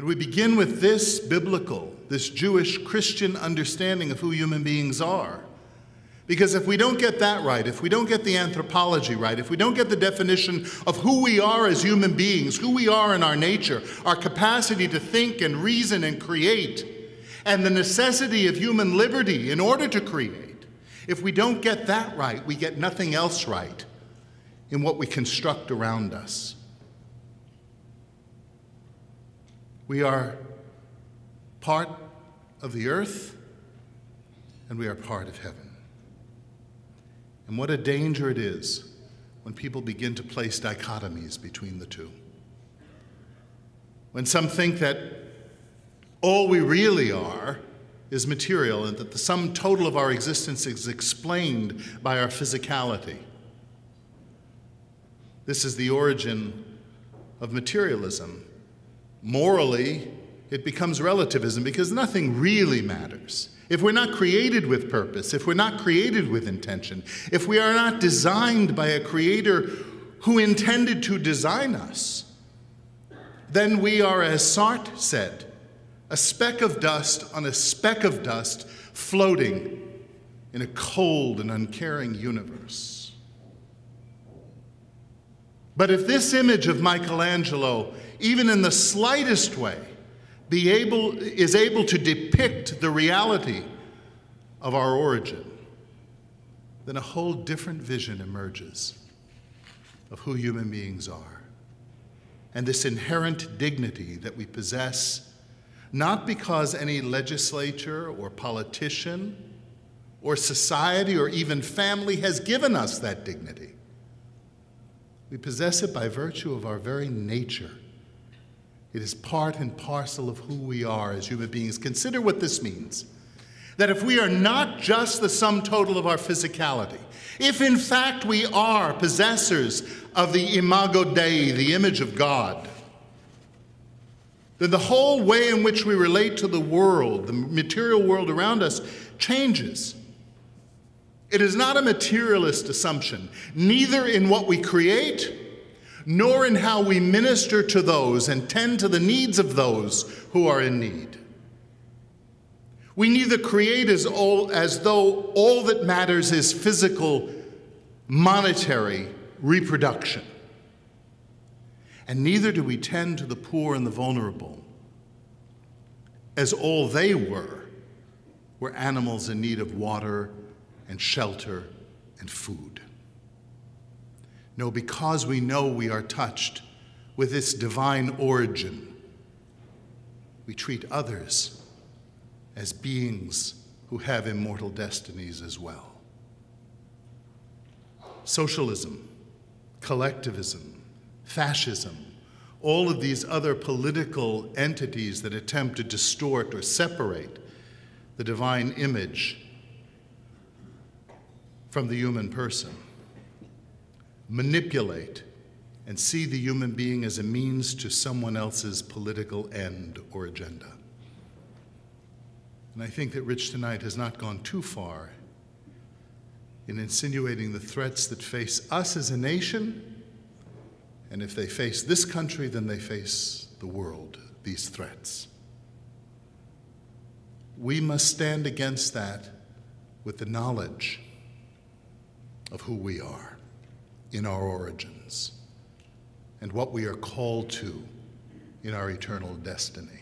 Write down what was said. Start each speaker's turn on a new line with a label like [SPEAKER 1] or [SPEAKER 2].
[SPEAKER 1] And we begin with this biblical, this Jewish Christian understanding of who human beings are. Because if we don't get that right, if we don't get the anthropology right, if we don't get the definition of who we are as human beings, who we are in our nature, our capacity to think and reason and create, and the necessity of human liberty in order to create, if we don't get that right, we get nothing else right in what we construct around us. We are part of the earth and we are part of heaven. And what a danger it is when people begin to place dichotomies between the two. When some think that all we really are is material and that the sum total of our existence is explained by our physicality. This is the origin of materialism. Morally, it becomes relativism because nothing really matters if we're not created with purpose, if we're not created with intention, if we are not designed by a creator who intended to design us, then we are, as Sartre said, a speck of dust on a speck of dust floating in a cold and uncaring universe. But if this image of Michelangelo, even in the slightest way, be able, is able to depict the reality of our origin, then a whole different vision emerges of who human beings are. And this inherent dignity that we possess, not because any legislature or politician or society or even family has given us that dignity. We possess it by virtue of our very nature it is part and parcel of who we are as human beings. Consider what this means that if we are not just the sum total of our physicality, if in fact we are possessors of the imago Dei, the image of God, then the whole way in which we relate to the world, the material world around us, changes. It is not a materialist assumption, neither in what we create nor in how we minister to those and tend to the needs of those who are in need. We neither create as, all, as though all that matters is physical, monetary reproduction. And neither do we tend to the poor and the vulnerable as all they were were animals in need of water and shelter and food. No, because we know we are touched with this divine origin, we treat others as beings who have immortal destinies as well. Socialism, collectivism, fascism, all of these other political entities that attempt to distort or separate the divine image from the human person manipulate, and see the human being as a means to someone else's political end or agenda. And I think that Rich tonight has not gone too far in insinuating the threats that face us as a nation. And if they face this country, then they face the world, these threats. We must stand against that with the knowledge of who we are in our origins and what we are called to in our eternal destiny.